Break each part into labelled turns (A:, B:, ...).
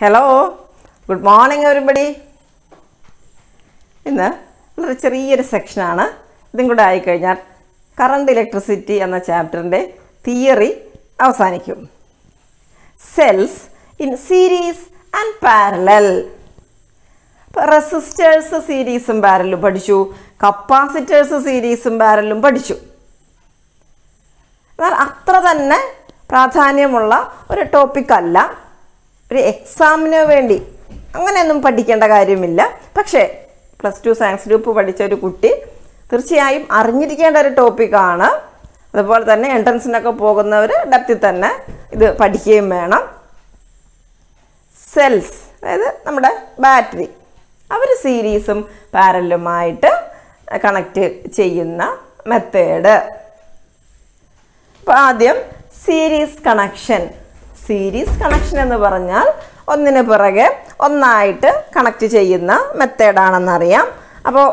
A: Hello good morning ഒരുപടി ഇന്ന് വളരെ ചെറിയൊരു സെക്ഷനാണ് ഇതും കൂടെ ആയിക്കഴിഞ്ഞാൽ കറണ്ട് ഇലക്ട്രിസിറ്റി എന്ന ചാപ്റ്ററിന്റെ തിയറി അവസാനിക്കും. Cells in series and parallel resistors സീരീസും പാരലും പഠിച്ചു. കപ്പാസിറ്റേഴ്സ് സീരീസും പാരലും പഠിച്ചു. എന്നാൽ അത്ര തന്നെ പ്രാധാന്യമുള്ള ഒരു ടോപ്പിക് അല്ല. ഒരു എക്സാമിന് വേണ്ടി. അങ്ങനെയൊന്നും പഠിക്കേണ്ട കാര്യമില്ല. പക്ഷേ പ്ലസ് ടു സയൻസ് ഗ്രൂപ്പ് പഠിച്ച ഒരു കുട്ടി തീർച്ചയായും അറിഞ്ഞിരിക്കേണ്ട ഒരു ടോപ്പിക്കാണ് അതുപോലെ തന്നെ എൻട്രൻസിനൊക്കെ പോകുന്നവർ ഡെപ്തിൽ തന്നെ ഇത് പഠിക്കുകയും വേണം. സെൽസ് അതായത് നമ്മുടെ ബാറ്ററി അവർ സീരീസും പാരലുമായിട്ട് കണക്റ്റ് ചെയ്യുന്ന മെത്തേഡ് അപ്പോൾ ആദ്യം സീരീസ് കണക്ഷൻ സീരീസ് കണക്ഷൻ എന്ന് പറഞ്ഞാൽ ഒന്നിന് പിറകെ ഒന്നായിട്ട് കണക്ട് ചെയ്യുന്ന മെത്തേഡാണെന്നറിയാം അപ്പോൾ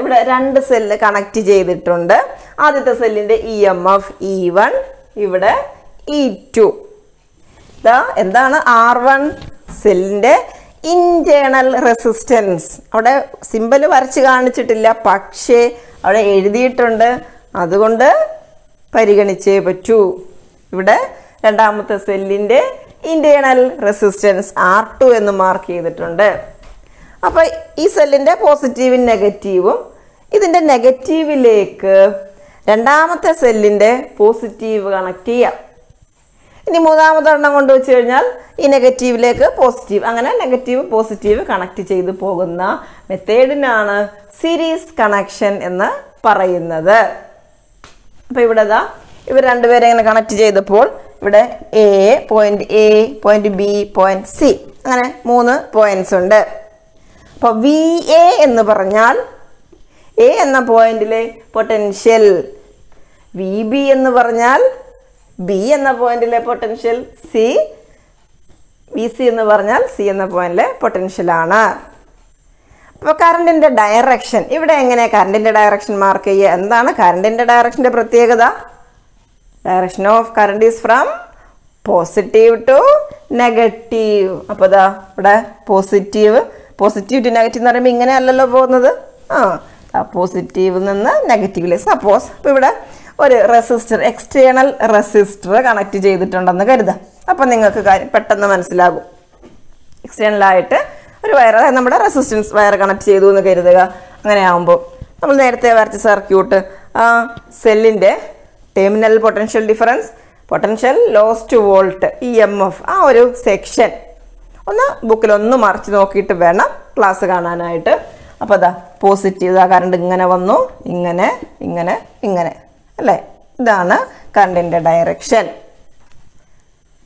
A: ഇവിടെ രണ്ട് സെല്ല് കണക്ട് ചെയ്തിട്ടുണ്ട്. ആദ്യത്തെ സെല്ലിന്റെ E M F E one ഇവിടെ ഇ ടു ഇതാ എന്താണ് ആർ വൺ സെല്ലിന്റെ ഇന്റേണൽ റെസിസ്റ്റൻസ് അവിടെ സിമ്പൽ വരച്ച് കാണിച്ചിട്ടില്ല പക്ഷേ അവിടെ എഴുതിയിട്ടുണ്ട്. അതുകൊണ്ട് പരിഗണിച്ചേ പറ്റൂ. ഇവിടെ രണ്ടാമത്തെ സെല്ലിന്റെ ഇന്റേണൽ റെസിസ്റ്റൻസ് ആർ ടു എന്ന് മാർക്ക് ചെയ്തിട്ടുണ്ട്. അപ്പോൾ ഈ സെല്ലിന്റെ പോസിറ്റീവും നെഗറ്റീവും ഇതിന്റെ നെഗറ്റീവിലേക്ക് രണ്ടാമത്തെ സെല്ലിന്റെ പോസിറ്റീവ് കണക്ട് ചെയ്യാം. ഇനി മൂന്നാമതൊരെണ്ണം കൊണ്ട് വെച്ച് കഴിഞ്ഞാൽ ഈ നെഗറ്റീവിലേക്ക് പോസിറ്റീവ് അങ്ങനെ നെഗറ്റീവ് പോസിറ്റീവ് കണക്ട് ചെയ്ത് പോകുന്ന മെത്തേഡിനാണ് സീരീസ് കണക്ഷൻ എന്ന് പറയുന്നത്. അപ്പോൾ ഇവിടെ ഇവർ രണ്ടുപേരെ ഇങ്ങനെ കണക്ട് ചെയ്തപ്പോൾ ഇവിടെ A point A point B point C അങ്ങനെ മൂന്ന് പോയിന്റ്സ് ഉണ്ട്. അപ്പോൾ വി എ എന്ന് പറഞ്ഞാൽ എ എന്ന പോയിന്റിലെ പൊട്ടൻഷ്യൽ വി ബി എന്ന് പറഞ്ഞാൽ ബി എന്ന പോയിന്റിലെ പൊട്ടൻഷ്യൽ സി ബി സി എന്ന് പറഞ്ഞാൽ സി എന്ന പോയിന്റിലെ പൊട്ടൻഷ്യലാണ് അപ്പോൾ കറണ്ടിന്റെ ഡയറക്ഷൻ ഇവിടെ എങ്ങനെയാണ് കറണ്ടിന്റെ ഡയറക്ഷൻ മാർക്ക് ചെയ്യുക? എന്താണ് കറണ്ടിന്റെ ഡയറക്ഷന്റെ പ്രത്യേകത? Direction of current is from positive to negative അപ്പോൾ ഇതാ ഇവിടെ പോസിറ്റീവ് പോസിറ്റീവ് ടു നെഗറ്റീവ് എന്ന് പറയുമ്പോൾ ഇങ്ങനെ അല്ലല്ലോ പോകുന്നത്? ആ പോസിറ്റീവിൽ നിന്ന് നെഗറ്റീവിലേക്ക് സപ്പോസ് ഇപ്പോൾ ഇവിടെ ഒരു റെസിസ്റ്റർ എക്സ്റ്റേണൽ റെസിസ്റ്റർ കണക്ട് ചെയ്തിട്ടുണ്ടെന്ന് കരുതാം. അപ്പം നിങ്ങൾക്ക് കാര്യം പെട്ടെന്ന് മനസ്സിലാകും. എക്സ്റ്റേണലായിട്ട് ഒരു വയർ അതായത് നമ്മുടെ റെസിസ്റ്റൻസ് വയർ കണക്ട് ചെയ്തു എന്ന് കരുതുക. അങ്ങനെ ആകുമ്പോൾ നമ്മൾ നേരത്തെ വരച്ച സർക്യൂട്ട് ആ സെല്ലിന്റെ terminal potential difference potential loss to volt E M F ആ ഒരു സെക്ഷൻ ഒന്ന് ബുക്കിൽ ഒന്ന് മറിച്ച് നോക്കിയിട്ട് വേണം ക്ലാസ് കാണാനായിട്ട്. അപ്പോൾ അതാ പോസിറ്റീവ് ആ കറണ്ട് ഇങ്ങനെ വന്നു ഇങ്ങനെ ഇങ്ങനെ ഇങ്ങനെ. അല്ലേ? ഇതാണ് കറണ്ടിന്റെ ഡയറക്ഷൻ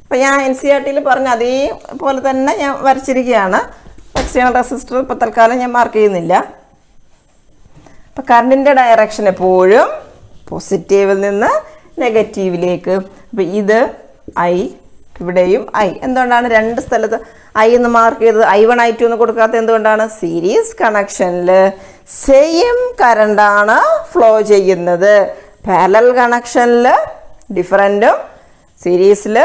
A: അപ്പം ഞാൻ എൻ സി ആർ ടിയിൽ പറഞ്ഞ അതേപോലെ തന്നെ ഞാൻ വരച്ചിരിക്കുകയാണ്. എക്സ്റ്റേണൽ റെസിസ്റ്റർ ഇപ്പോൾ തൽക്കാലം ഞാൻ മാർക്ക് ചെയ്യുന്നില്ല. അപ്പം കറണ്ടിന്റെ ഡയറക്ഷൻ എപ്പോഴും പോസിറ്റീവിൽ നിന്ന് നെഗറ്റീവിലേക്ക് അപ്പം ഇത് ഐ ഇവിടെയും ഐ എന്തുകൊണ്ടാണ് രണ്ട് സ്ഥലത്ത് ഐ എന്ന് മാർക്ക് ചെയ്തത്? ഐ വൺ ഐ ടു എന്ന് കൊടുക്കാത്ത എന്തുകൊണ്ടാണ്? സീരീസ് കണക്ഷനിൽ സെയിം കറണ്ടാണ് ഫ്ലോ ചെയ്യുന്നത്. പാരലൽ കണക്ഷനിൽ ഡിഫറന്റും സീരീസിൽ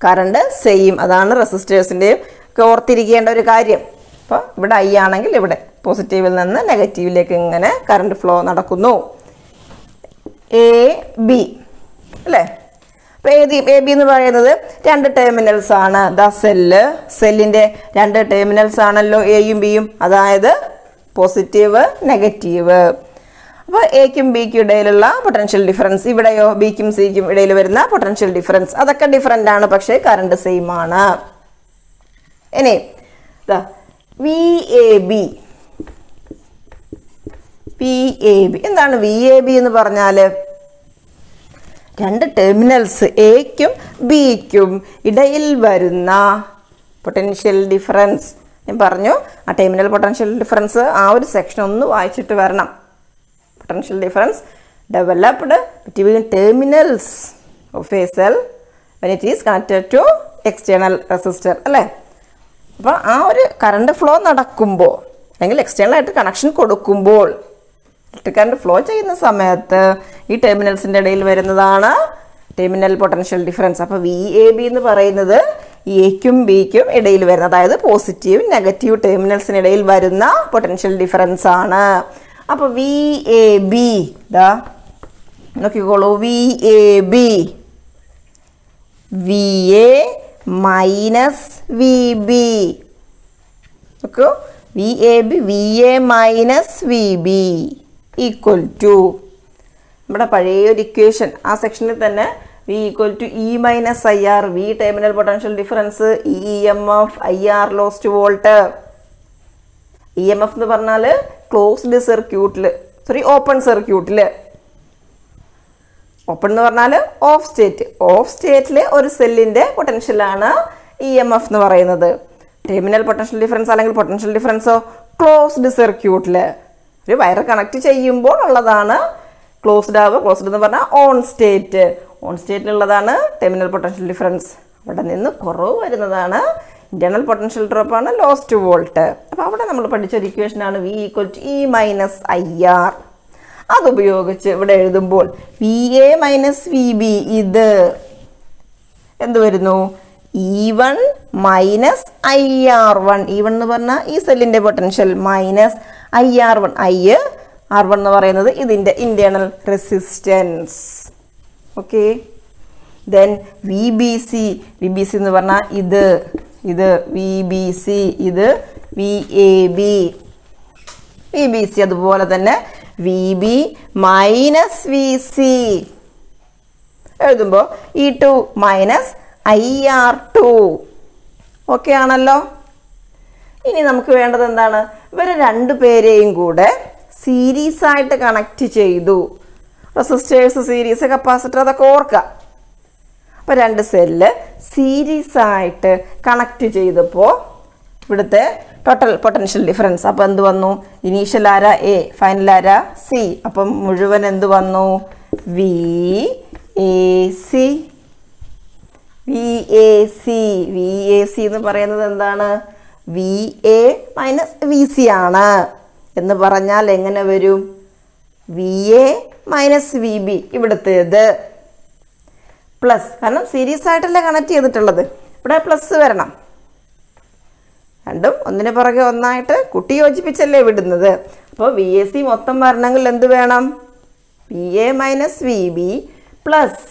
A: കറണ്ട് സെയിം അതാണ് റെസിസ്റ്റേഴ്സിന്റെയും ഒക്കെ ഓർത്തിരിക്കേണ്ട ഒരു കാര്യം. അപ്പോൾ ഇവിടെ ഐ ആണെങ്കിൽ ഇവിടെ പോസിറ്റീവിൽ നിന്ന് നെഗറ്റീവിലേക്ക് ഇങ്ങനെ കറണ്ട് ഫ്ലോ നടക്കുന്നു. എ ബി അല്ലേ? അപ്പോൾ എ എ ബി എന്ന് പറയുന്നത് രണ്ട് ടെർമിനൽസ് ആണ്. ദ സെല്ല് സെല്ലിന്റെ രണ്ട് ടെർമിനൽസ് ആണല്ലോ എയും ബിയും അതായത് പോസിറ്റീവ് നെഗറ്റീവ് അപ്പോൾ എക്കും ബിക്കും ഇടയിലുള്ള പൊട്ടൻഷ്യൽ ഡിഫറൻസ് ഇവിടെയോ ബിക്കും സിക്കും ഇടയിൽ വരുന്ന പൊട്ടൻഷ്യൽ ഡിഫറൻസ് അതൊക്കെ ഡിഫറന്റ് ആണ് പക്ഷേ കറണ്ട് സെയിം ആണ്. ഇനി V A B P A B എന്താണ് വി എ ബി എന്ന് പറഞ്ഞാൽ രണ്ട് ടെർമിനൽസ് എക്കും ബിക്കും ഇടയിൽ വരുന്ന പൊട്ടൻഷ്യൽ ഡിഫറൻസ് ഞാൻ പറഞ്ഞു ആ ടെർമിനൽ പൊട്ടൻഷ്യൽ ഡിഫറൻസ് ആ ഒരു സെക്ഷൻ ഒന്ന് വായിച്ചിട്ട് വരണം. Potential difference developed between terminals of a cell when it is connected to external resistor അല്ലേ? അപ്പോൾ ആ ഒരു കറണ്ട് ഫ്ലോ നടക്കുമ്പോൾ അല്ലെങ്കിൽ എക്സ്റ്റേണൽ ആയിട്ട് കണക്ഷൻ കൊടുക്കുമ്പോൾ ഇലക്ട്രിക് കറണ്ട് ഫ്ലോ ചെയ്യുന്ന സമയത്ത് ഈ ടെർമിനൽസിന്റെ ഇടയിൽ വരുന്നതാണ് ടെർമിനൽ പൊട്ടൻഷ്യൽ ഡിഫറൻസ് അപ്പോൾ വി എ ബി എന്ന് പറയുന്നത് എക്കും ബിക്കും ഇടയിൽ വരുന്ന അതായത് പോസിറ്റീവ് നെഗറ്റീവ് ടെർമിനൽസിനിടയിൽ വരുന്ന പൊട്ടൻഷ്യൽ ഡിഫറൻസ് ആണ്. അപ്പോൾ വി എ ബി ഇതാ നോക്കിക്കോളൂ. V A B V A minus V B നോക്കൂ. V A B V A minus V B equal to. നമ്മുടെ പഴയ ഒരു ഇക്വേഷൻ ആ സെക്ഷനിൽ തന്നെ V equal to E minus I R V terminal potential difference E M F I R lost volt E M F എന്ന് പറഞ്ഞാൽ closed സർക്യൂട്ടിൽ sorry open സർക്യൂട്ടിൽ ഓപ്പൺ എന്ന് പറഞ്ഞാൽ ഓഫ് സ്റ്റേറ്റ് ഓഫ് സ്റ്റേറ്റിൽ ഒരു സെല്ലിന്റെ പൊട്ടൻഷ്യലാണ് ഇ എം എഫ് എന്ന് പറയുന്നത്. ടെർമിനൽ പൊട്ടൻഷ്യൽ ഡിഫറൻസ് അല്ലെങ്കിൽ പൊട്ടൻഷ്യൽ ഡിഫറൻസോ ക്ലോസ്ഡ് സർക്യൂട്ടിൽ ഒരു വയർ കണക്ട് ചെയ്യുമ്പോൾ ഉള്ളതാണ് ക്ലോസ്ഡ് ആവുക ക്ലോസ്ഡ് എന്ന് പറഞ്ഞാൽ ഓൺ സ്റ്റേറ്റ് ഓൺ സ്റ്റേറ്റിലുള്ളതാണ് ടെർമിനൽ പൊട്ടൻഷ്യൽ ഡിഫറൻസ് അവിടെ നിന്ന് കുറവ് വരുന്നതാണ് ഇന്റേണൽ പൊട്ടൻഷ്യൽ ഡ്രോപ്പ് ആണ് ലോസ്റ്റ് വോൾട്ട് അപ്പോൾ അവിടെ നമ്മൾ പഠിച്ച ഒരു ഇക്വേഷനാണ് V equal to E minus I R അതുപയോഗിച്ച് ഇവിടെ എഴുതുമ്പോൾ V A minus V B ഇത് എന്ത് വരുന്നു? E one minus I R one E one എന്ന് പറഞ്ഞാൽ ഈ സെല്ലിന്റെ potential minus I R one I R one എന്ന് പറയുന്നത് ഇതിന്റെ internal resistance okay then V B C V B C എന്ന് പറഞ്ഞാൽ ഇത് ഇത് വി ബി സി ഇത് V A B V B C അതുപോലെ തന്നെ V B minus V C എഴുതുമ്പോൾ E two minus I R two okay ആണല്ലോ? ഇനി നമുക്ക് വേണ്ടത് എന്താണ്? ഇവരെ രണ്ട് പേരെയും കൂടെ സീരീസ് ആയിട്ട് കണക്ട് ചെയ്തു. റെസിസ്റ്റേഴ്സ് സീരീസ് കപ്പാസിറ്റർ അതൊക്കെ ഓർക്കുക അപ്പോൾ രണ്ട് സെല്ല് സീരീസ് ആയിട്ട് കണക്ട് ചെയ്തപ്പോൾ ഇവിടുത്തെ ടോട്ടൽ പൊട്ടൻഷ്യൽ ഡിഫറൻസ് അപ്പോൾ എന്ത് വന്നു? ഇനീഷ്യൽ ആര? എ ഫൈനൽ ആര? സി അപ്പം മുഴുവൻ എന്ത് വന്നു? V A C V A C V A C എന്ന് പറയുന്നത് എന്താണ്? V A minus V C ആണ്. എന്ന് പറഞ്ഞാൽ എങ്ങനെ വരും? V A minus V B ഇവിടുത്തേത് plus കാരണം സീരീസ് ആയിട്ടല്ലേ കണക്ട് ചെയ്തിട്ടുള്ളത്. ഇവിടെ പ്ലസ് വരണം. രണ്ടും ഒന്നിന് പുറകെ ഒന്നായിട്ട് കുട്ടി യോജിപ്പിച്ചല്ലേ വിടുന്നത്. അപ്പോൾ വി എ സി മൊത്തം വരണമെങ്കിൽ എന്ത് വേണം? V A minus V B plus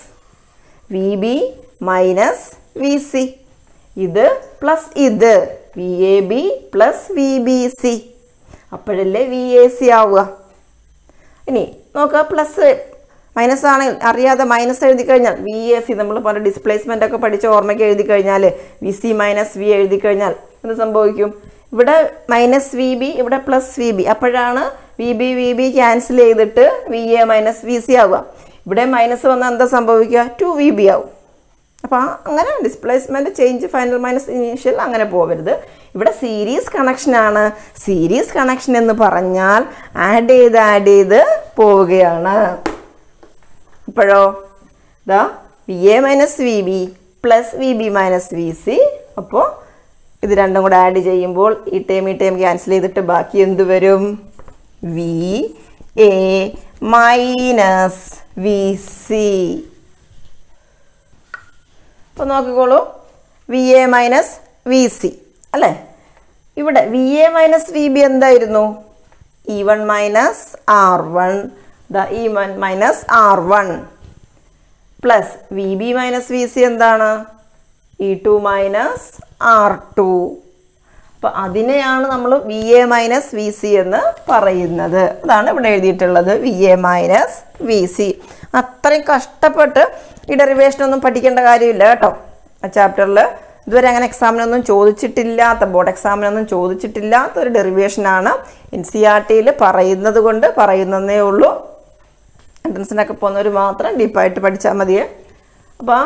A: V B minus V C ഇത് പ്ലസ് ഇത്. V A B plus V B C അപ്പോഴല്ലേ വി എ സി ആവുക. ഇനി നോക്കുക പ്ലസ് മൈനസ് ആണെങ്കിൽ അറിയാതെ മൈനസ് എഴുതി കഴിഞ്ഞാൽ വി എ സി നമ്മൾ പല ഡിസ്പ്ലേസ്മെന്റ് ഒക്കെ പഠിച്ച ഓർമ്മയ്ക്ക് എഴുതി കഴിഞ്ഞാൽ വി സി മൈനസ് വി എഴുതി കഴിഞ്ഞാൽ എന്ത് സംഭവിക്കും? ഇവിടെ മൈനസ് വി ബി ഇവിടെ പ്ലസ് വി ബി അപ്പോഴാണ് V B V B cancel ചെയ്തിട്ട് V A minus V C ആവുക. ഇവിടെ മൈനസ് വന്നാൽ എന്താ സംഭവിക്കുക? ടു വി ബി ആവും. അപ്പോൾ അങ്ങനെ displacement change final minus initial അങ്ങനെ പോകരുത്. ഇവിടെ സീരീസ് കണക്ഷനാണ് സീരീസ് കണക്ഷൻ എന്ന് പറഞ്ഞാൽ ആഡ് ചെയ്ത് ആഡ് ചെയ്ത് പോവുകയാണ്. ഇപ്പോഴോ? ഇതാ V A minus V B plus V B minus V C അപ്പോൾ ഇത് രണ്ടും കൂടെ ആഡ് ചെയ്യുമ്പോൾ ഈ ടൈം ഈ ടൈം ക്യാൻസൽ ചെയ്തിട്ട് ബാക്കി എന്ത് വരും? V A minus V C അപ്പോൾ നോക്കിക്കോളൂ. V A minus V C അല്ലേ? ഇവിടെ V A minus V B എന്തായിരുന്നു? E one minus R one the E one minus R one plus V B minus V C എന്താണ്? E two minus R two അപ്പം അതിനെയാണ് നമ്മൾ V A minus V C എന്ന് പറയുന്നത്. അതാണ് ഇവിടെ എഴുതിയിട്ടുള്ളത് V A minus V C അത്രയും കഷ്ടപ്പെട്ട് ഈ ഡെറിവേഷനൊന്നും പഠിക്കേണ്ട കാര്യമില്ല കേട്ടോ. ആ ചാപ്റ്ററിൽ ഇതുവരെ അങ്ങനെ എക്സാമിനൊന്നും ചോദിച്ചിട്ടില്ലാത്ത ബോർഡ് എക്സാമിനൊന്നും ചോദിച്ചിട്ടില്ലാത്ത ഒരു ഡെറിവേഷനാണ് എൻ സി ആർ ടിയിൽ പറയുന്നത് കൊണ്ട് പറയുന്നതേ ഉള്ളൂ. എൻട്രൻസിനൊക്കെ പോകുന്നവർ മാത്രം ഡീപ്പായിട്ട് പഠിച്ചാൽ മതിയേ. അപ്പോൾ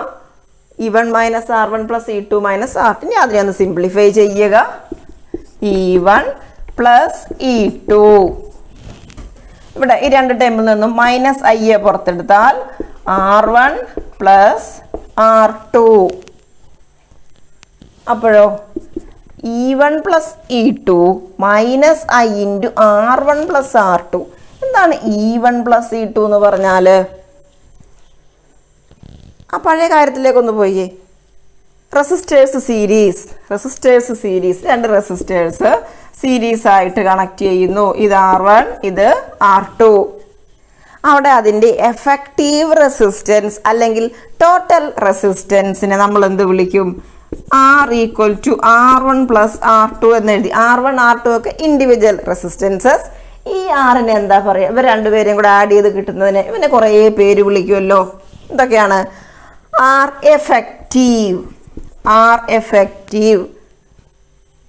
A: E one minus R one plus E two minus R ഇനി അതിനെ ഒന്ന് സിംപ്ലിഫൈ ചെയ്യുക. E one plus E two ഇവിടെ ഈ രണ്ട് ടേമിൽ നിന്നും minus I A പുറത്തെടുത്താൽ R one plus R two അപ്പോഴോ? E one plus E two minus I into R one plus R two എന്താണ് E one plus E two എന്ന് പറഞ്ഞാൽ ആ പഴയ കാര്യത്തിലേക്കൊന്ന് പോയേ റെസിസ്റ്റേഴ്സ് സീരീസ് റെസിസ്റ്റേഴ്സ് സീരീസ് രണ്ട് റെസിസ്റ്റേഴ്സ് സീരീസ് ആയിട്ട് connect ചെയ്യുന്നു. ഇത് ആർ വൺ ഇത് ആർ ടു അവിടെ അതിന്റെ എഫക്റ്റീവ് റെസിസ്റ്റൻസ് അല്ലെങ്കിൽ ടോട്ടൽ റെസിസ്റ്റൻസിനെ നമ്മൾ എന്ത് വിളിക്കും? R equal to R one plus R two എന്ന് എഴുതി. ആർ വൺ ആർ ടു ഒക്കെ ഇൻഡിവിജ്വൽ റെസിസ്റ്റൻസസ് ഈ ആറിനെ എന്താ പറയുക ഇവർ രണ്ടുപേരെയും കൂടെ ആഡ് ചെയ്ത് കിട്ടുന്നതിന് ഇവനെ കുറേ പേര് വിളിക്കുമല്ലോ. എന്തൊക്കെയാണ് ആർ എഫക്റ്റീവ് ആർ എഫക്റ്റീവ്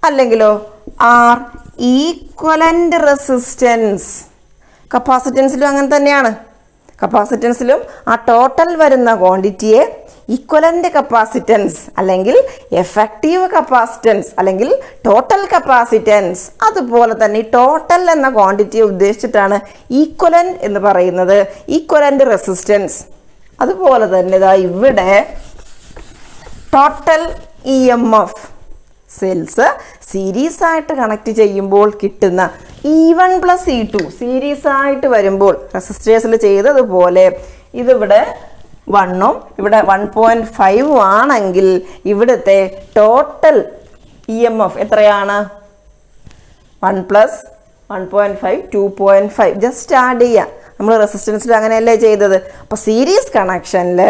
A: അല്ലെങ്കിലോ ആർ ഈക്വലന്റ് റെസിസ്റ്റൻസ് കപ്പാസിറ്റൻസിലും അങ്ങനെ തന്നെയാണ്. കപ്പാസിറ്റൻസിലും ആ ടോട്ടൽ വരുന്ന ക്വാണ്ടിറ്റിയെ ഈക്വലന്റ് കപ്പാസിറ്റൻസ് അല്ലെങ്കിൽ എഫക്റ്റീവ് കപ്പാസിറ്റൻസ് അല്ലെങ്കിൽ ടോട്ടൽ കപ്പാസിറ്റൻസ് അതുപോലെ തന്നെ ടോട്ടൽ എന്ന ക്വാണ്ടിറ്റിയെ ഉദ്ദേശിച്ചിട്ടാണ് ഈക്വലൻ എന്ന് പറയുന്നത്. ഈക്വലന്റ് റെസിസ്റ്റൻസ് അതുപോലെ തന്നെ ഇതാ ഇവിടെ total E M F cells series ആയിട്ട് കണക്ട് ചെയ്യുമ്പോൾ കിട്ടുന്ന E one plus E two series ആയിട്ട് വരുമ്പോൾ റെസിസ്റ്റേഴ്സിൽ ചെയ്തതുപോലെ ഇതിവിടെ വണ്ണും ഇവിടെ വൺ പോയിന്റ് ഫൈവും ആണെങ്കിൽ ഇവിടുത്തെ ടോട്ടൽ ഇ എം എഫ് എത്രയാണ്? One plus one point five two point five just add ചെയ്യാം. നമ്മൾ റെസിസ്റ്റൻസിൽ അങ്ങനെയല്ലേ ചെയ്തത്. അപ്പോൾ സീരീസ് കണക്ഷനിൽ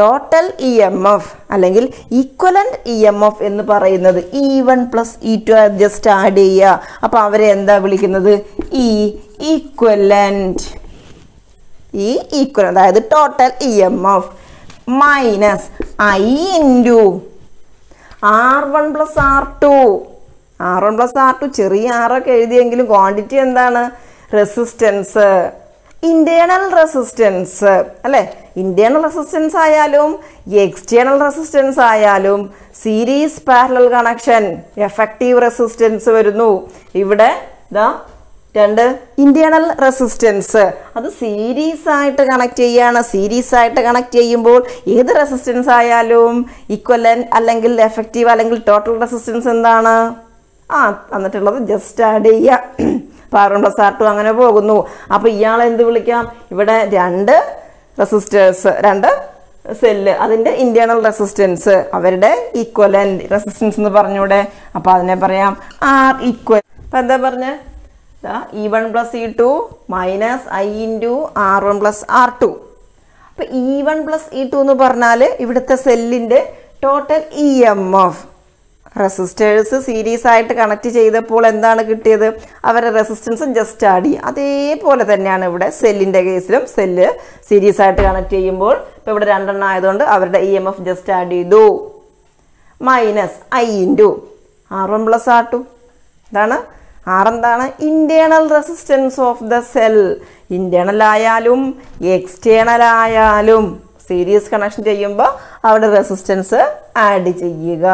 A: ടോട്ടൽ ഇ എം എഫ് അല്ലെങ്കിൽ ഈക്വലന്റ് ഇ എം എഫ് എന്ന് പറയുന്നത് E one plus E two just add ചെയ്യുക. അപ്പോൾ അവരെ എന്താ വിളിക്കുന്നത്? ഇ ഈക്വലന്റ് ഈ ഈക്വൽ അതായത് total E M F minus I into R one plus R two R one plus R two ചെറിയ ആറൊക്കെ എഴുതിയെങ്കിലും ക്വാണ്ടിറ്റി എന്താണ്? റെസിസ്റ്റൻസ് ഇന്റേണൽ റെസിസ്റ്റൻസ് അല്ലേ? ഇന്റേണൽ റെസിസ്റ്റൻസ് ആയാലും എക്സ്റ്റേണൽ റെസിസ്റ്റൻസ് ആയാലും series parallel connection effective resistance വരുന്നു. ഇവിടെ ഇതാ രണ്ട് ഇന്റേണൽ റെസിസ്റ്റൻസ് അത് സീരീസ് ആയിട്ട് കണക്ട് ചെയ്യാണ്. സീരീസ് ആയിട്ട് കണക്ട് ചെയ്യുമ്പോൾ ഏത് റെസിസ്റ്റൻസ് ആയാലും ഈക്വലൻ അല്ലെങ്കിൽ എഫക്റ്റീവ് അല്ലെങ്കിൽ ടോട്ടൽ റെസിസ്റ്റൻസ് എന്താണ്? ആ എന്നിട്ടുള്ളത് ജസ്റ്റ് ആഡ് ചെയ്യുക R one plus R two അങ്ങനെ പോകുന്നു. അപ്പോൾ ഇയാളെ എന്ത് വിളിക്കാം? ഇവിടെ രണ്ട് റെസിസ്റ്റേഴ്സ് രണ്ട് സെല്ല് അതിന്റെ ഇന്റേണൽ റെസിസ്റ്റൻസ് അവരുടെ ഈക്വലന്റ് റെസിസ്റ്റൻസ് എന്ന് പറഞ്ഞൂടെ. അപ്പോൾ അതിനെ പറയാം ആർ ഈക്വൽ അപ്പം എന്താ പറഞ്ഞ? E one plus E two minus I into R one plus R two അപ്പം E one plus E two എന്ന് പറഞ്ഞാൽ ഇവിടുത്തെ സെല്ലിന്റെ total E M F resistors series ആയിട്ട് കണക്ട് ചെയ്തപ്പോൾ എന്താണ് കിട്ടിയത്? അവരുടെ റെസിസ്റ്റൻസും ജസ്റ്റ് ചെയ്യും. അതേപോലെ തന്നെയാണ് ഇവിടെ സെല്ലിന്റെ കേസിലും സെല്ല് സീരീസ് ആയിട്ട് കണക്ട് ചെയ്യുമ്പോൾ ഇപ്പോൾ ഇവിടെ രണ്ടെണ്ണം ആയതുകൊണ്ട് അവരുടെ E M F just add ചെയ്തു. Minus I into R one plus R two ഇതാണ് ആർ എന്താണ്? Internal resistance of the cell internal ആയാലും എക്സ്റ്റേണൽ ആയാലും സീരീസ് കണക്ഷൻ ചെയ്യുമ്പോൾ അവിടെ റെസിസ്റ്റൻസ് ആഡ് ചെയ്യുക.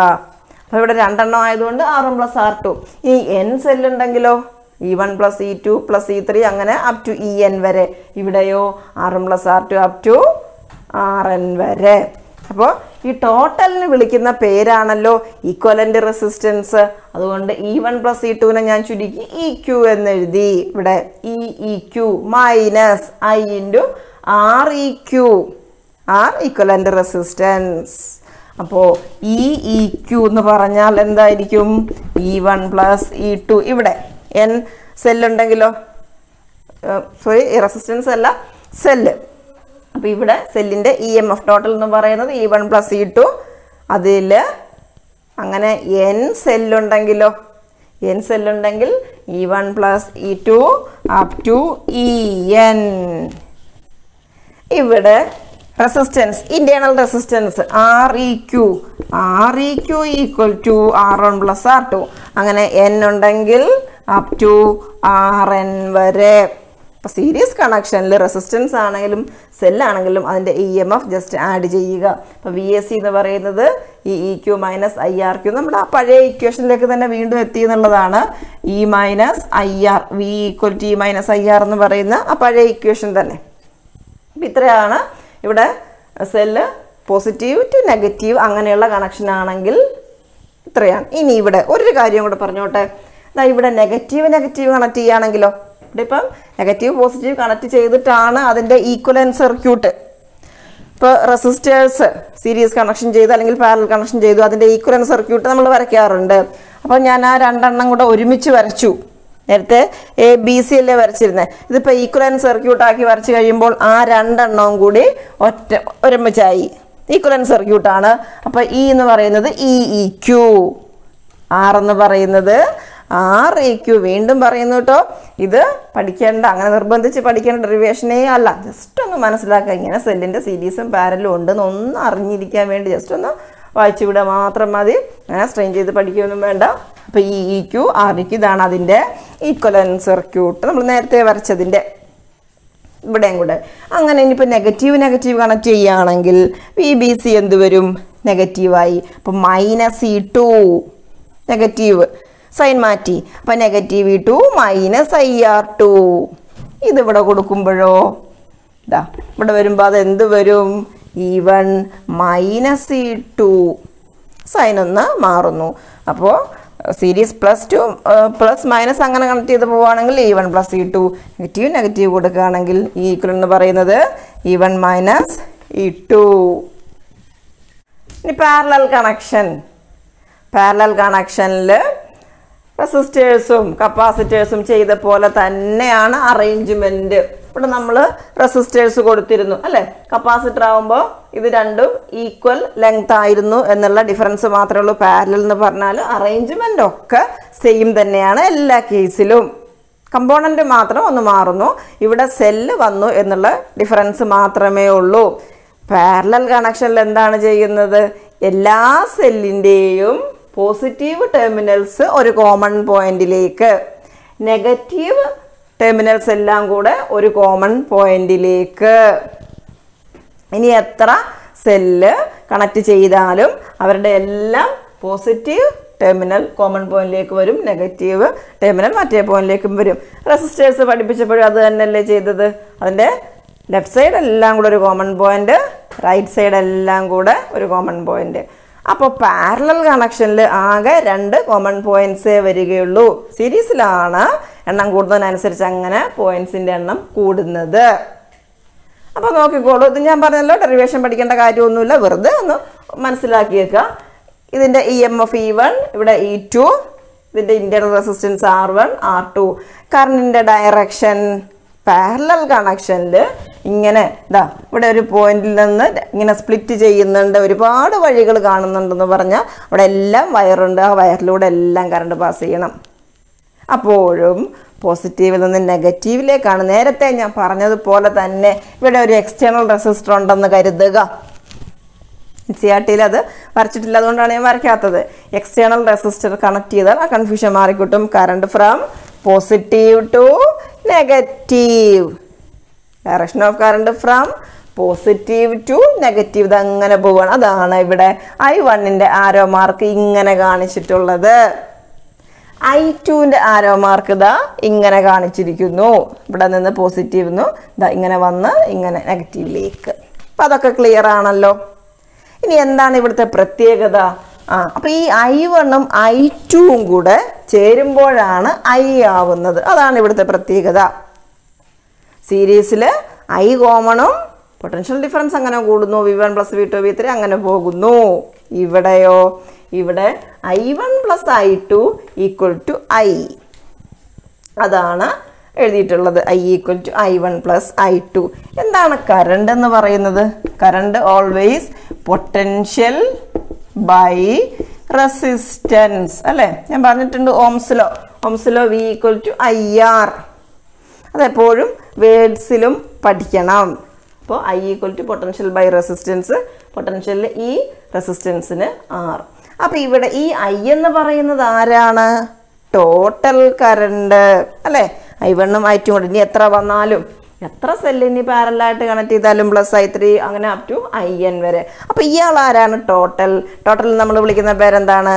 A: അപ്പോൾ ഇവിടെ രണ്ടെണ്ണം ആയതുകൊണ്ട് R one plus R two ഈ N സെല്ലുണ്ടെങ്കിലോ E one plus E two plus E three അങ്ങനെ അപ് ടു ഇ എൻ വരെ. ഇവിടെയോ? R M plus R two up to R N വരെ. അപ്പോൾ ഈ ടോട്ടലിന് വിളിക്കുന്ന പേരാണല്ലോ ഈക്വലന്റ് റെസിസ്റ്റൻസ് അതുകൊണ്ട് ഇ വൺ പ്ലസ് ഇ ടുവിനെ ഞാൻ ചുരുക്കി ഇ ക്യു എന്ന് എഴുതി ഇവിടെ E E Q minus I into R E Q R equivalent resistance അപ്പോൾ ഇ ഇ ക്യു എന്ന് പറഞ്ഞാൽ എന്തായിരിക്കും? E one plus E two ഇവിടെ എൻ സെല്ലുണ്ടെങ്കിലോ സോറി റെസിസ്റ്റൻസ് അല്ല സെല്ല് അപ്പോൾ ഇവിടെ സെല്ലിന്റെ ഇ എം എഫ് ടോട്ടൽ എന്ന് പറയുന്നത് E one plus E two അതിൽ അങ്ങനെ എൻ സെല്ലുണ്ടെങ്കിലോ N സെല്ലുണ്ടെങ്കിൽ E one plus E two up to E N ഇവിടെ resistance internal resistance R E Q R E Q equal to R one plus R two അങ്ങനെ N ഉണ്ടെങ്കിൽ up to R N വരെ series കണക്ഷനിൽ resistance ആണെങ്കിലും സെല്ലാണെങ്കിലും അതിന്റെ E M F just add ചെയ്യുക. അപ്പോൾ വി എസ് സി എന്ന് പറയുന്നത് ഈ E Q minus I R Q നമ്മുടെ ആ പഴയ ഇക്വേഷനിലേക്ക് തന്നെ വീണ്ടും എത്തി എന്നുള്ളതാണ് E minus I R V equal to E minus I R എന്ന് പറയുന്ന ആ പഴയ ഇക്വേഷൻ തന്നെ. അപ്പം ഇത്രയാണ് സെല്ല് പോസിറ്റീവ് ടു നെഗറ്റീവ് അങ്ങനെയുള്ള കണക്ഷൻ ആണെങ്കിൽ ഇത്രയാണ്. ഇനി ഇവിടെ ഒരു കാര്യം കൂടെ പറഞ്ഞോട്ടെ. ദാ ഇവിടെ നെഗറ്റീവ് നെഗറ്റീവ് കണക്ട് ചെയ്യുകയാണെങ്കിലോ ഇവിടെ ഇപ്പം നെഗറ്റീവ് പോസിറ്റീവ് കണക്ട് ചെയ്തിട്ടാണ് അതിന്റെ ഈക്വലൻ സർക്യൂട്ട് ഇപ്പോൾ റെസിസ്റ്റേഴ്സ് സീരീസ് കണക്ഷൻ ചെയ്തു അല്ലെങ്കിൽ പാരൽ കണക്ഷൻ ചെയ്തു അതിന്റെ ഈക്വലൻ സർക്യൂട്ട് നമ്മൾ വരയ്ക്കാറുണ്ട്. അപ്പോൾ ഞാൻ ആ രണ്ടെണ്ണം കൂടെ ഒരുമിച്ച് വരച്ചു. നേരത്തെ എ ബി സി അല്ലേ വരച്ചിരുന്നത് ഇതിപ്പോൾ സർക്യൂട്ട് ആക്കി വരച്ച് കഴിയുമ്പോൾ ആ രണ്ടെണ്ണവും കൂടി ഒറ്റ ഒരുമിച്ചായി. ഈക്വലൻ സർക്യൂട്ടാണ് അപ്പോൾ ഇ എന്ന് പറയുന്നത് ഇ ഇ ക്യു ആർ എന്ന് പറയുന്നത് ആർ ഇ ക്യു വീണ്ടും പറയുന്നു കേട്ടോ ഇത് പഠിക്കേണ്ട അങ്ങനെ നിർബന്ധിച്ച് പഠിക്കേണ്ട ഡെറിവേഷനേ അല്ല. ജസ്റ്റ് ഒന്ന് മനസ്സിലാക്കുക ഇങ്ങനെ സെല്ലിന്റെ സീരീസും പാരലും ഉണ്ടെന്ന് ഒന്ന് അറിഞ്ഞിരിക്കാൻ വേണ്ടി ജസ്റ്റ് ഒന്ന് വായിച്ചു വിടുക മാത്രം മതി. അങ്ങനെ സ്ട്രെയിൻ ചെയ്ത് പഠിക്കുകയൊന്നും വേണ്ട. അപ്പോൾ ഈ E Q R E Q ഇതാണ് അതിന്റെ ഈക്വലൻ സർക്യൂട്ട് നമ്മൾ നേരത്തെ വരച്ചതിന്റെ ഇവിടെയും കൂടെ. അങ്ങനെ ഇനിയിപ്പോൾ നെഗറ്റീവ് നെഗറ്റീവ് കണക്ട് ചെയ്യുകയാണെങ്കിൽ വി ബി സി എന്ത് വരും? നെഗറ്റീവായി അപ്പം minus E two negative sign മാറ്റി. അപ്പം negative E two minus I R two ഇതിവിടെ കൊടുക്കുമ്പോഴോ? ഇതാ ഇവിടെ വരുമ്പോൾ അത് എന്ത് വരും? E one minus E two sign ഒന്ന് മാറുന്നു. അപ്പോൾ series plus to plus minus അങ്ങനെ കണക്ട് ചെയ്ത് പോവുകയാണെങ്കിൽ E one plus E two negative negative കൊടുക്കുകയാണെങ്കിൽ ഈ ഈക്വൽ എന്ന് പറയുന്നത് E one minus E two ഇനി പാരലൽ കണക്ഷൻ പാരലൽ കണക്ഷനിൽ റെസിസ്റ്റേഴ്സും കപ്പാസിറ്റേഴ്സും ചെയ്ത പോലെ തന്നെയാണ് അറേഞ്ച്മെന്റ് ഇവിടെ നമ്മൾ റെസിസ്റ്റേഴ്സ് കൊടുത്തിരുന്നു അല്ലേ? കപ്പാസിറ്റർ ആകുമ്പോൾ ഇത് രണ്ടും ഈക്വൽ ലെങ്ത് ആയിരുന്നു എന്നുള്ള ഡിഫറൻസ് മാത്രമേ ഉള്ളൂ. പാരലൽ എന്ന് പറഞ്ഞാൽ അറേഞ്ച്മെന്റ് ഒക്കെ സെയിം തന്നെയാണ് എല്ലാ കേസിലും കമ്പോണന്റ് മാത്രം ഒന്ന് മാറുന്നു. ഇവിടെ സെല്ല് വന്നു എന്നുള്ള ഡിഫറൻസ് മാത്രമേ ഉള്ളൂ. പാരലൽ കണക്ഷനിൽ എന്താണ് ചെയ്യുന്നത്? എല്ലാ സെല്ലിന്റെയും പോസിറ്റീവ് ടെർമിനൽസ് ഒരു കോമൺ പോയിന്റിലേക്ക്. നെഗറ്റീവ് ടെർമിനൽസ് എല്ലാം കൂടെ ഒരു കോമൺ പോയിന്റിലേക്ക്. ഇനി എത്ര സെല്ല് കണക്ട് ചെയ്താലും അവരുടെ എല്ലാം പോസിറ്റീവ് ടെർമിനൽ കോമൺ പോയിന്റിലേക്ക് വരും നെഗറ്റീവ് ടെർമിനൽ മറ്റേ പോയിന്റിലേക്കും വരും. റെസിസ്റ്റേഴ്സ് പഠിപ്പിച്ചപ്പോഴും അത് തന്നെയല്ലേ ചെയ്തത്? അതിന്റെ ലെഫ്റ്റ് സൈഡ് എല്ലാം കൂടെ ഒരു കോമൺ പോയിന്റ് റൈറ്റ് സൈഡ് എല്ലാം കൂടെ ഒരു കോമൺ പോയിന്റ്. അപ്പോൾ പാരലൽ കണക്ഷനിൽ ആകെ രണ്ട് കോമൺ പോയിന്റ്സേ വരികയുള്ളൂ. സീരീസിലാണ് എണ്ണം കൂടുന്നതിനനുസരിച്ച് അങ്ങനെ പോയിന്റ്സിന്റെ എണ്ണം കൂടുന്നത്. അപ്പോൾ നോക്കിക്കോളൂ ഇത് ഞാൻ പറഞ്ഞല്ലോ ഡെറിവേഷൻ പഠിക്കേണ്ട കാര്യമൊന്നുമില്ല വെറുതെ ഒന്ന് മനസ്സിലാക്കിയേക്കുക ഇതിന്റെ E M F E one ഇവിടെ ഇ ടു ഇതിന്റെ internal resistance R one R two കറണ്ടിന്റെ ഡയറക്ഷൻ പാരലൽ കണക്ഷനിൽ ഇങ്ങനെ ഇതാ ഇവിടെ ഒരു പോയിന്റിൽ നിന്ന് ഇങ്ങനെ സ്പ്ലിറ്റ് ചെയ്യുന്നുണ്ട്. ഒരുപാട് വഴികൾ കാണുന്നുണ്ടെന്ന് പറഞ്ഞാൽ അവിടെ എല്ലാം വയറുണ്ട്. ആ വയറിലൂടെ എല്ലാം കറണ്ട് പാസ് ചെയ്യണം. അപ്പോഴും പോസിറ്റീവിൽ നിന്ന് നെഗറ്റീവിലേക്കാണ് നേരത്തെ ഞാൻ പറഞ്ഞതുപോലെ തന്നെ ഇവിടെ ഒരു എക്സ്റ്റേണൽ റെസിസ്റ്റർ ഉണ്ടെന്ന് കരുതുക. സി ആർ ടിയിൽ അത് വരച്ചിട്ടില്ല. അതുകൊണ്ടാണ് ഞാൻ വരയ്ക്കാത്തത്. എക്സ്റ്റേണൽ റെസിസ്റ്റർ കണക്ട് ചെയ്താൽ ആ കൺഫ്യൂഷൻ മാറിക്കിട്ടും. Current from positive to negative direction of current from positive to negative ഇത് അങ്ങനെ പോവുകയാണ് അതാണ് ഇവിടെ ഐ വണ്ണിന്റെ ആരോ മാർക്ക് ഇങ്ങനെ കാണിച്ചിട്ടുള്ളത്. ഐ ടുവിന്റെ ആരോ മാർക്ക് ഇതാ ഇങ്ങനെ കാണിച്ചിരിക്കുന്നു. ഇവിടെ നിന്ന് പോസിറ്റീവ് നിന്നു ഇതാ ഇങ്ങനെ വന്ന് ഇങ്ങനെ നെഗറ്റീവിലേക്ക് അപ്പം അതൊക്കെ ക്ലിയർ ആണല്ലോ. ഇനി എന്താണ് ഇവിടുത്തെ പ്രത്യേകത? ആ അപ്പം ഈ ഐ വണ്ണും ഐ ടുവും കൂടെ ചേരുമ്പോഴാണ് ഐ ആവുന്നത്. അതാണ് ഇവിടുത്തെ പ്രത്യേകത. സീരീസിൽ ഐ കോമണും പൊട്ടൻഷ്യൽ ഡിഫറൻസ് അങ്ങനെ കൂടുന്നു V one plus V two V three അങ്ങനെ പോകുന്നു. ഇവിടെയോ? ഇവിടെ I one plus I two equal to I. അതാണ് എഴുതിയിട്ടുള്ളത്. I equal to I one plus I two. എന്താണ് കറണ്ട് എന്ന് പറയുന്നത്? Current always potential by resistance അല്ലേ? ഞാൻ പറഞ്ഞിട്ടുണ്ട് ഓംസിലോ. ഓംസിലോ V equal to I R. അതെപ്പോഴും വേർഡ്സിലും പഠിക്കണം. അപ്പോൾ I equal to potential by resistance പൊട്ടൻഷ്യലിൽ ഈ റെസിസ്റ്റൻസിന് ആർ അപ്പോൾ ഇവിടെ ഈ ഐ എന്ന് പറയുന്നത് ആരാണ്? ടോട്ടൽ കറണ്ട് അല്ലേ? ഐ വണ്ണും ഐ ടു കൊണ്ട് ഇനി എത്ര വന്നാലും. എത്ര സെല്ലിനി പാരലായിട്ട് കണക്ട് ചെയ്താലും പ്ലസ് ഐ ത്രീ അങ്ങനെ അപ് ടു ഐ എൻ വരെ. അപ്പോൾ ഇയാൾ ആരാണ്? ടോട്ടൽ ടോട്ടൽ നമ്മൾ വിളിക്കുന്ന പേരെന്താണ്?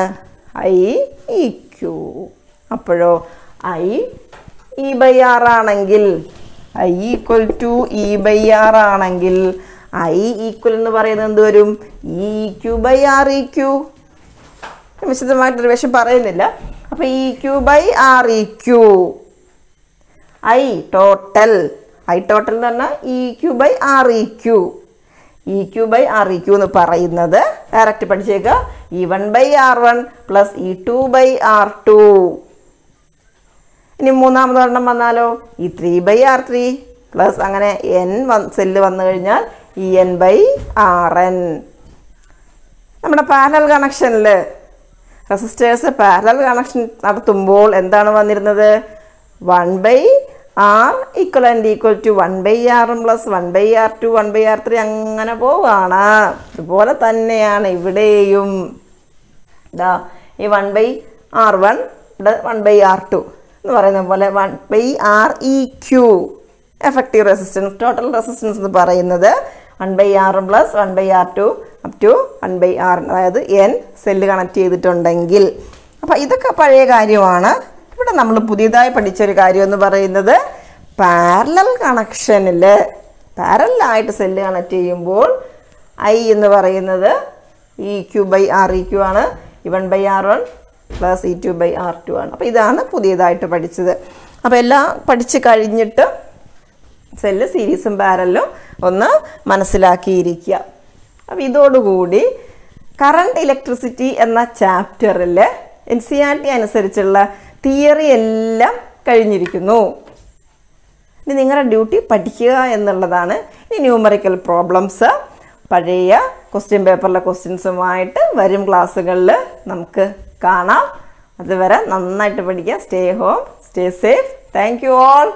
A: ഐ ഇ ക്യൂ അപ്പോഴോ? ഐ ഇ ബൈ ആർ ആണെങ്കിൽ I equal to E by R ആണെങ്കിൽ ഐ ഈക്വൽ എന്ന് പറയുന്നത് എന്ത് വരും? E Q by R E Q വിശദമായിട്ടൊരു വിഷം പറയുന്നില്ല. അപ്പോൾ E Q by R E Q I total I total എന്ന് പറഞ്ഞാൽ E Q by R E Q E Q by R E Q എന്ന് പറയുന്നത് direct പഠിച്ചേക്കുക E one by R one plus E two by R two ഇനി മൂന്നാമത് ഒരെണ്ണം വന്നാലോ? E three by R three plus അങ്ങനെ N cell വന്നു കഴിഞ്ഞാൽ E N by R N നമ്മുടെ പാരലൽ കണക്ഷനിൽ റെസിസ്റ്റേഴ്സ് പാരലൽ കണക്ഷൻ നടത്തുമ്പോൾ എന്താണ് വന്നിരുന്നത്? One by R equal and equal to one by ആറും plus one by R two one by R three അങ്ങനെ പോവാണ്. ഇതുപോലെ തന്നെയാണ് ഇവിടെയും. ഇതാ ഈ വൺ ബൈ ആർ വൺ ഇവിടെ വൺ ബൈ ആർ ടു എന്ന് പറയുന്ന പോലെ one by R E Q. Effective resistance total resistance എന്ന് പറയുന്നത് one by R plus one by R two up to one by R അതായത് എൻ സെല്ല് കണക്ട് ചെയ്തിട്ടുണ്ടെങ്കിൽ. അപ്പോൾ ഇതൊക്കെ പഴയ കാര്യമാണ്. ഇവിടെ നമ്മൾ പുതിയതായി പഠിച്ചൊരു കാര്യം എന്ന് പറയുന്നത് പാരലൽ കണക്ഷനിൽ പാരലായിട്ട് സെല്ല് കണക്ട് ചെയ്യുമ്പോൾ ഐ എന്ന് പറയുന്നത് E Q by R E Q ആണ്. E one by R one plus E two by R two ആണ്. അപ്പോൾ ഇതാണ് പുതിയതായിട്ട് പഠിച്ചത്. അപ്പോൾ എല്ലാം പഠിച്ച് കഴിഞ്ഞിട്ട് സെല്ല് സീരീസും പാരലും ഒന്ന് മനസ്സിലാക്കിയിരിക്കുക. അപ്പോൾ ഇതോടുകൂടി കറണ്ട് ഇലക്ട്രിസിറ്റി എന്ന ചാപ്റ്ററിൽ എൻ സി ആർ ടി അനുസരിച്ചുള്ള തിയറി എല്ലാം കഴിഞ്ഞിരിക്കുന്നു. ഇനി നിങ്ങളുടെ ഡ്യൂട്ടി പഠിക്കുക എന്നുള്ളതാണ്. ഇനി ന്യൂമറിക്കൽ പ്രോബ്ലംസ് പഴയ ക്വസ്റ്റ്യൻ പേപ്പറിലെ ക്വസ്റ്റ്യൻസുമായിട്ട് വരും ക്ലാസ്സുകളിൽ നമുക്ക് കാണാം. അതുവരെ നന്നായിട്ട് പഠിക്കുക. Stay home stay safe thank you all